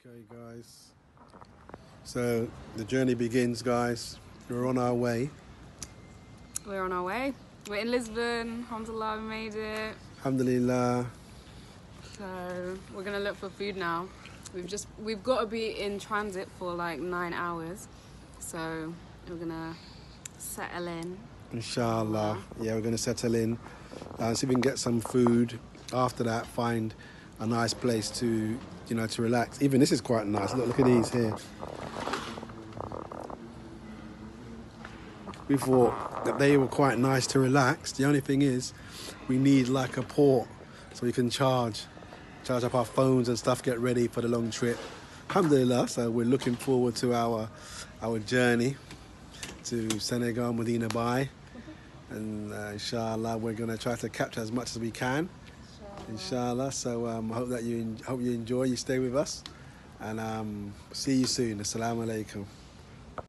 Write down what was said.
Okay, guys. So the journey begins, guys. We're on our way. We're on our way. We're in Lisbon. Alhamdulillah, we made it. Alhamdulillah. So we're gonna look for food now. We've just we've got to be in transit for like nine hours. So we're gonna settle in. Inshallah. Yeah, we're going to settle in. Uh, see if we can get some food. After that, find a nice place to, you know, to relax. Even this is quite nice. Look, look at these here. We thought that they were quite nice to relax. The only thing is, we need like a port so we can charge, charge up our phones and stuff, get ready for the long trip. Alhamdulillah. So we're looking forward to our our journey to Senegal, Madina Baye. And uh, inshallah, we're going to try to capture as much as we can. Inshallah. So um, I hope that you hope you enjoy. You stay with us, and um, see you soon. Assalamu alaikum.